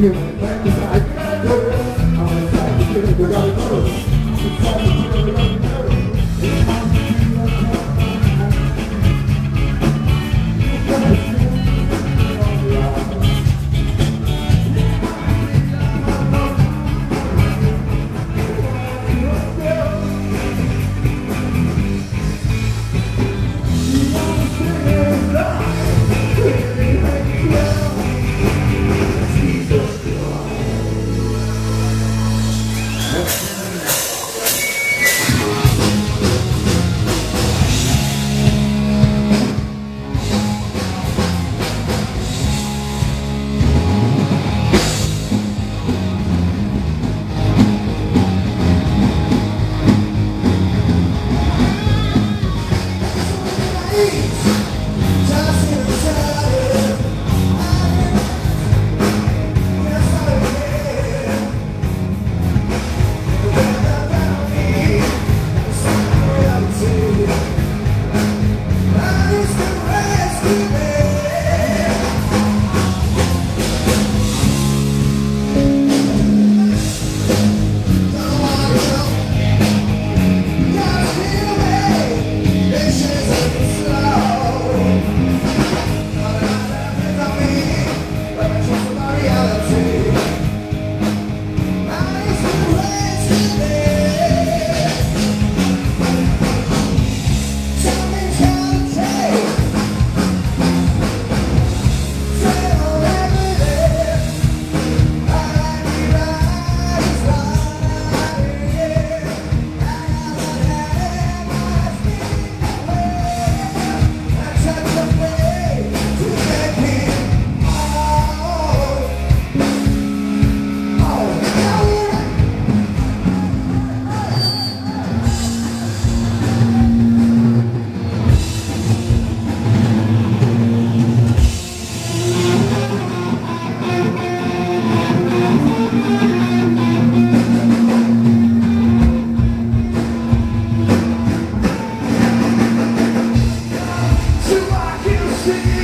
You. singing.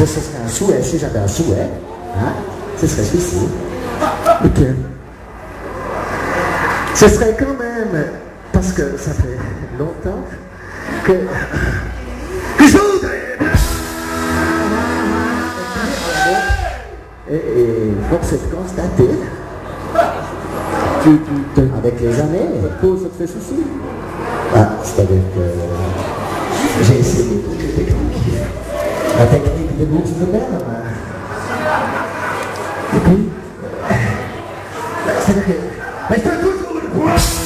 Hein, ce serait un souhait, si j'avais un souhait, hein, ce serait celui-ci. Ok. Ce serait quand même, parce que ça fait longtemps que, que je voudrais et, et force est de constater, avec les années, pause, ça te fait souci ah, c'est-à-dire que j'ai essayé toutes les techniques. La technique de boxe de même. Et puis, c'est que. Mais c'est toujours.